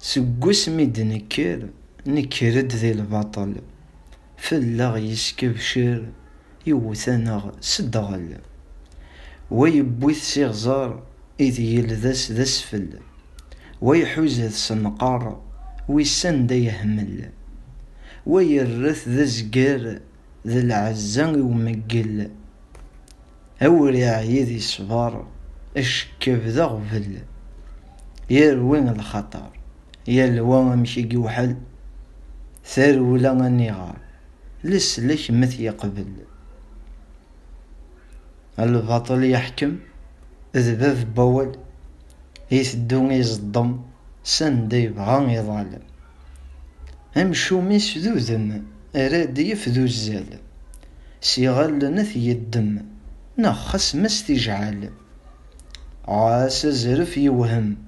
سقوس ميد نكر نكرد ذي البطل فلاغ يسكبشر يوثنغ سدغل ويبوث سيغزار إذ يلذس ذا سفل ويحوز سنقار ويسن دا يهمل ويرث ذا زقار ذا العزان ومقل أوري عيدي صبار اشكب ذا غفل يروين الخطر يلوى مشي قوحل ثرولا النغار لسلك مث يقبل؟ الباطل يحكم ذباب بول يثدو يصدم سند يبغى يظالم. أمشوميس ذو ذم؟ أراد يفذو الزال. سيغال نث يدم نخس مستجعل. عاس زرف يوهم.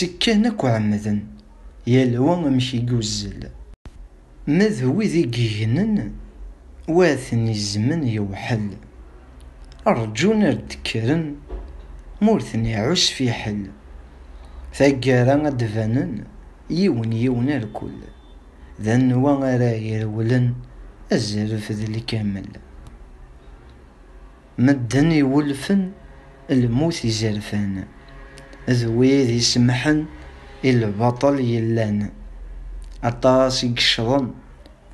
تكان اكو عمدن يلوى مشي يوزل مذ ويذي جيهنن واثني الزمن يوحل أرجون ردكرن مورثني عس في حل ثقارا أدفنن يون يون الكل ذا نوا غرا يرولن الزرف ذي الكامل مدن يولفن الموت يزرفان ذوي ذي سمحن البطل يلان. أطاس يقشرن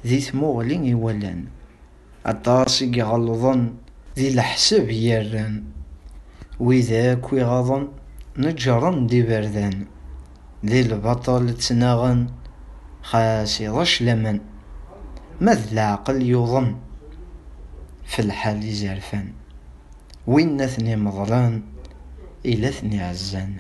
ذي ثموغلين يولان. أطاس يغلظن ذي الحسب يران. وذاك ويغضن نجرن دي بردان. ذي البطل تناغن خاسي رش لمن مذ العقل يظن في الحال زرفان وين اثني مضران؟ إلى اثني عزان